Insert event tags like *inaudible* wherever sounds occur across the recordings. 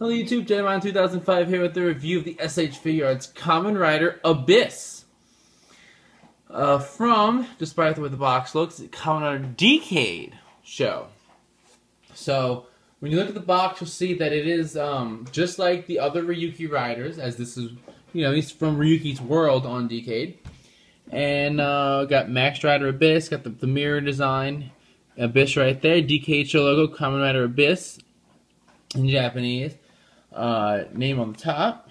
Hello YouTube, Jedimon 2005 here with the review of the SH Figuarts Kamen Rider Abyss. Uh, from, despite the way the box looks, Kamen Rider Decade show. So, when you look at the box, you'll see that it is um, just like the other Ryuki Riders, as this is, you know, he's from Ryuki's world on Decade. And uh, got Masked Rider Abyss, got the, the mirror design, Abyss right there, Decade show logo, Kamen Rider Abyss in Japanese. Uh, name on the top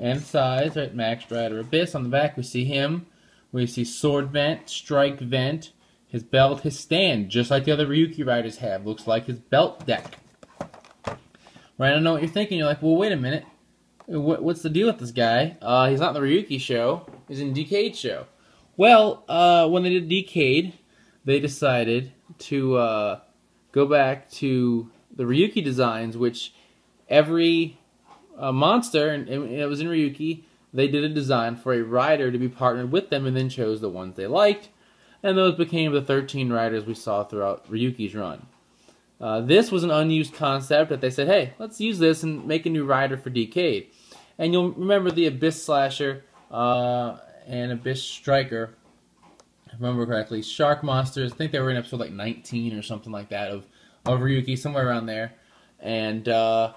and size, right? Masked Rider Abyss. On the back, we see him. We see sword vent, strike vent, his belt, his stand, just like the other Ryuki riders have. Looks like his belt deck. Right? I know what you're thinking. You're like, well, wait a minute. What, what's the deal with this guy? Uh, he's not in the Ryuki show. He's in Decade show. Well, uh, when they did Decade, they decided to uh, go back to the Ryuki designs, which every uh, monster, and, and it was in Ryuki, they did a design for a rider to be partnered with them and then chose the ones they liked. And those became the 13 riders we saw throughout Ryuki's run. Uh, this was an unused concept that they said, hey, let's use this and make a new rider for Decade. And you'll remember the Abyss Slasher uh, and Abyss Striker, if I remember correctly. Shark Monsters, I think they were in episode like 19 or something like that of, of Ryuki, somewhere around there. And uh,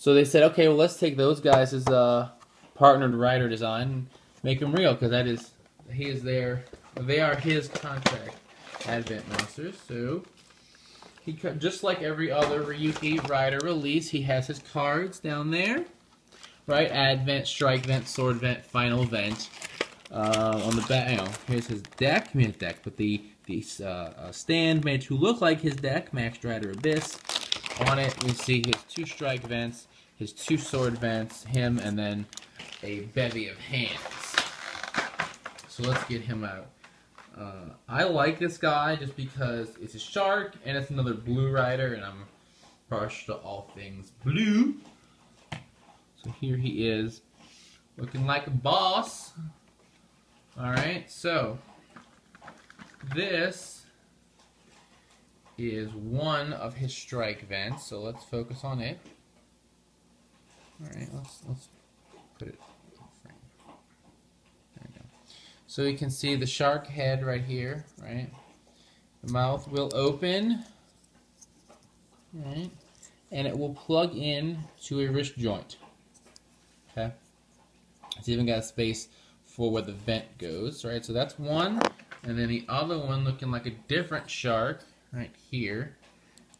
so they said, okay, well, let's take those guys as uh, partnered rider design and make them real because that is he is their they are his contract Advent monsters. So he just like every other Ryuki rider release, he has his cards down there, right? Advent, Strike Vent, Sword Vent, Final Vent. Uh, on the back, you know, here's his deck. I mean his deck, but the the uh, uh, stand made to look like his deck, Masked Rider Abyss. On it, we see his two strike vents, his two sword vents, him, and then a bevy of hands. So let's get him out. Uh, I like this guy just because it's a shark and it's another blue rider, and I'm partial to all things blue. So here he is, looking like a boss. Alright, so this is one of his strike vents, so let's focus on it. Alright, let's let's put it. So you can see the shark head right here, right? The mouth will open, right? And it will plug in to a wrist joint. Okay? It's even got a space for where the vent goes, right? So that's one. And then the other one looking like a different shark right here.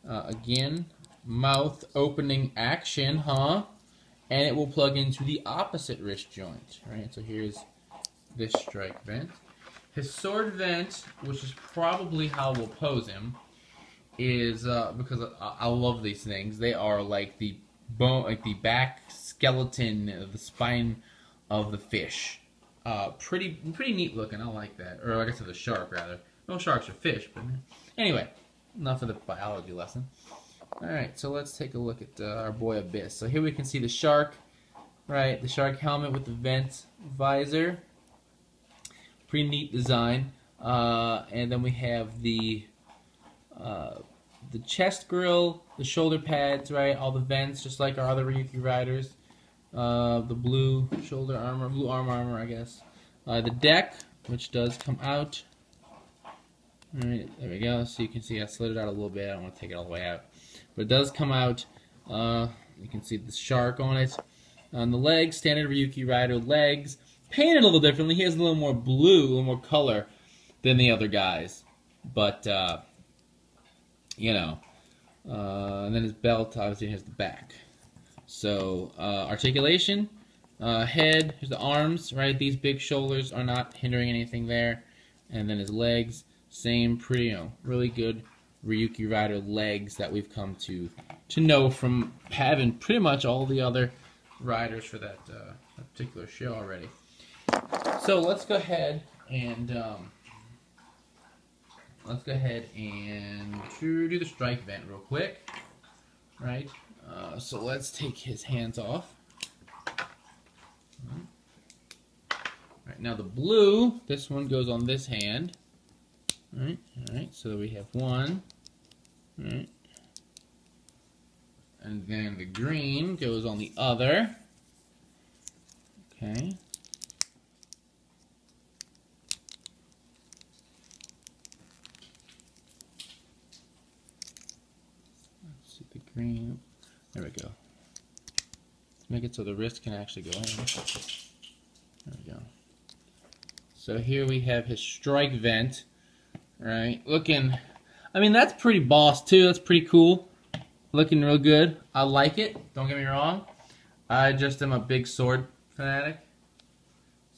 Uh, again, mouth opening action, huh? And it will plug into the opposite wrist joint, right? So here's this strike vent. His sword vent, which is probably how we'll pose him, is uh, because I, I love these things. They are like the bone, like the back skeleton, of the spine of the fish. Uh, pretty, pretty neat looking. I like that. Or like I said, the shark rather. No sharks are fish, but anyway, enough of the biology lesson. Alright, so let's take a look at uh, our boy Abyss. So here we can see the shark, right? The shark helmet with the vent visor. Pretty neat design. Uh, and then we have the uh, the chest grill, the shoulder pads, right? All the vents, just like our other Ryuki riders. Uh, the blue shoulder armor, blue arm armor, I guess. Uh, the deck, which does come out. Alright, there we go. So you can see I slid it out a little bit. I don't want to take it all the way out. But it does come out. Uh, you can see the shark on it. On the legs, standard Ryuki Rider legs. Painted a little differently. He has a little more blue, a little more color than the other guys. But, uh, you know. Uh, and then his belt, obviously, has the back. So, uh, articulation, uh, head, here's the arms, right? These big shoulders are not hindering anything there. And then his legs. Same pretty, you know, really good Ryuki Rider legs that we've come to to know from having pretty much all the other riders for that, uh, that particular show already. So let's go ahead and um, let's go ahead and do the strike vent real quick, right? Uh, so let's take his hands off. All right, now the blue, this one goes on this hand. Alright, alright, so we have one, right, And then the green goes on the other. Okay. Let's see the green. There we go. Let's make it so the wrist can actually go in. There we go. So here we have his strike vent, right? Looking, I mean, that's pretty boss too. That's pretty cool. Looking real good. I like it. Don't get me wrong. I just am a big sword fanatic.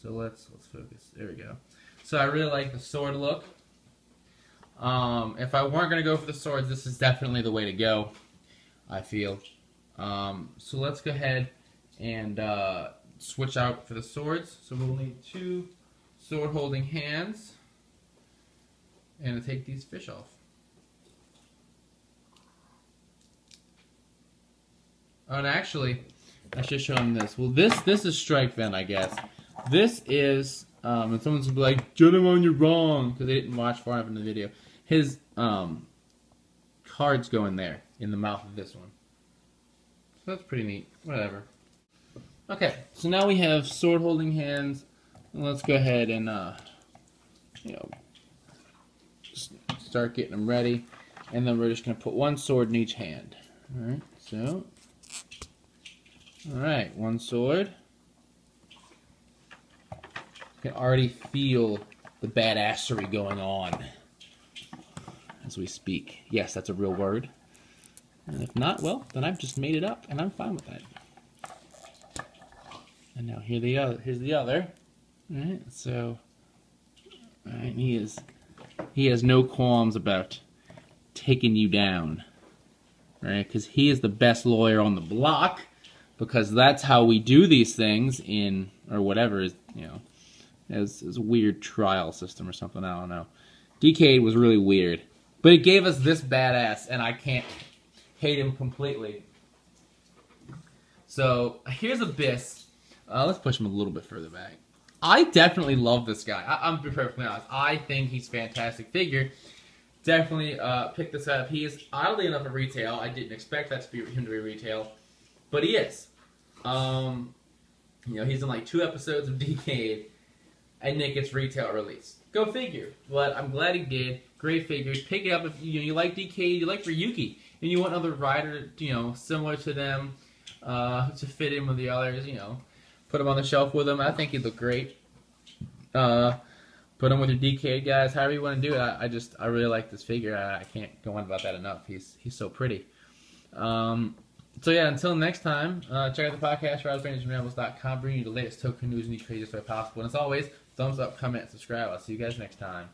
So let's let's focus. There we go. So I really like the sword look. Um, if I weren't gonna go for the swords, this is definitely the way to go. I feel. Um, so let's go ahead and uh, switch out for the swords. So we'll need two sword holding hands and take these fish off. Oh, and actually, I should show them this. Well, this this is strike vent, I guess. This is, um, and someone's gonna be like, gentlemen, you're wrong, because they didn't watch far enough in the video. His um, cards go in there, in the mouth of this one. So that's pretty neat. Whatever. Okay, so now we have sword holding hands. Let's go ahead and, uh, you know, start getting them ready. And then we're just going to put one sword in each hand. Alright, so. Alright, one sword. You can already feel the badassery going on as we speak. Yes, that's a real word. And if not, well, then I've just made it up, and I'm fine with that. And now here the other. Here's the other. All right, so, all right, he is, he has no qualms about taking you down, right? Because he is the best lawyer on the block, because that's how we do these things in or whatever is, you know, as as a weird trial system or something. I don't know. Decade was really weird, but it gave us this badass, and I can't hate him completely. So here's Abyss. Uh, let's push him a little bit further back. I definitely love this guy. I, am perfectly honest. I think he's fantastic figure. Definitely uh, pick this up. He is oddly enough a retail. I didn't expect that to be him to be retail, but he is. Um, you know, he's in like two episodes of *laughs* Decade, and Nick gets retail release. Go figure. But I'm glad he did. Great figures. Pick it up if you, know, you like Decade, you like Ryuki, and you want another rider, you know, similar to them uh, to fit in with the others. You know, put him on the shelf with him. I think he'd look great. Uh, put him with your DK guys, however you want to do it. I, I just I really like this figure. I, I, can't go on about that enough. He's he's so pretty. Um, so yeah, until next time, uh, check out the podcast, RidersRangersAndRambles.com, bringing you the latest toku news and the craziest way possible. And as always, thumbs up, comment, subscribe. I'll see you guys next time.